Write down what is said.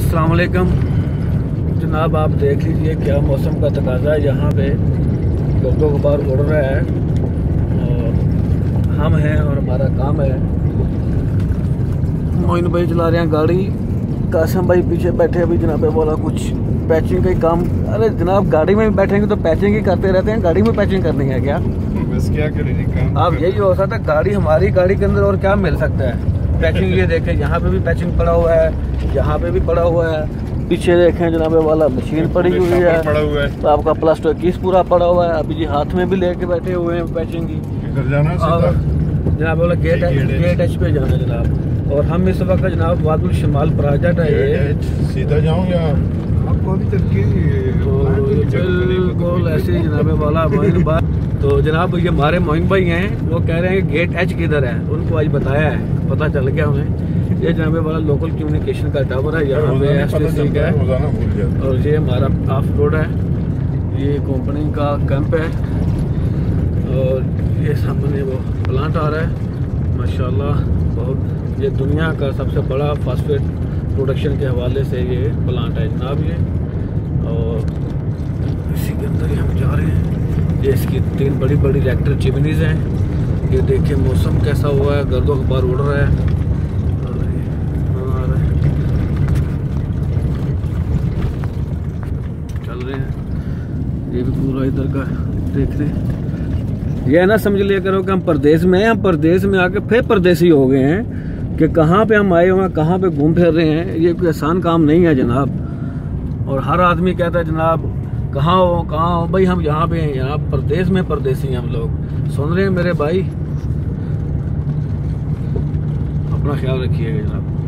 अस्सलाम वालेकुम जनाब आप देख लीजिए क्या मौसम का तकाजा है यहाँ पे लोगों बार उड़ रहा है। और हम हैं और हमारा काम है। मोइन भाई चला रहे हैं गाड़ी। कासम भाई पीछे बैठे अभी जनाब बोला कुछ पैचिंग का ही काम। अरे जनाब गाड़ी में भी बैठेंगे तो पैचिंग ही करते रहते हैं। गाड़ी में पैचिंग करनी है क्या? बस क्या करें जी काम अब यही हो सकता है गाड़ी हमारी गाड़ी के अंदर और क्या मिल सकता है? पैचिंग ये देखें यहाँ पे भी पैचिंग पड़ा हुआ है यहाँ पे भी पड़ा हुआ है। पीछे देखें जनाब वाला मशीन पड़ी हुई है। पड़ा हुआ है। तो आपका प्लस टू इक्कीस पूरा पड़ा हुआ है? अभी जी हाथ में भी लेके बैठे हुए हैं पैचिंग की। जाना और जनाब बोला गेट गेट एच। पे जाना जनाब। और हम इस वक्त का जनाब वादुल शमाल प्रोजेक्ट है। ये सीधा जाऊँ या आपको अभी तक तो बिल्कुल ऐसे ही जनाब वाला भाई तो जनाब ये हमारे मोइन भाई हैं वो कह रहे हैं गेट एच किधर है? उनको आज बताया है पता चल गया हमें। ये जनाब वाला लोकल कम्युनिकेशन का टावर है यहाँ पे एस का है। और ये हमारा ऑफ़ रोड है ये कंपनी का कैंप है। और ये सामने वो प्लांट आ रहा है माशाल्लाह बहुत। ये दुनिया का सबसे बड़ा फास्फेट प्रोडक्शन के हवाले से ये प्लांट है। जनाब ये और इसी के अंदर ही हम जा रहे हैं ये इसकी तीन बड़ी बड़ी रिएक्टर चिमनीज हैं। ये देखिए मौसम कैसा हुआ है, गर्दो अखबार उड़ रहा है। चल रहे हैं। ये भी पूरा इधर का देख रहे हैं। ये ना समझ लिया करो कि हम परदेश में हैं, हम परदेश में आके फिर परदेसी हो गए हैं कि कहाँ पे हम आए हुए हैं, कहाँ पे घूम फिर रहे हैं। ये कोई आसान काम नहीं है जनाब। और हर आदमी कहता है, जनाब कहाँ हो कहाँ हो? भाई, हम यहाँ पे हैं, यहाँ प्रदेश में परदेसी हम लोग। सुन रहे हैं मेरे भाई? अपना ख्याल रखिएगा जनाब।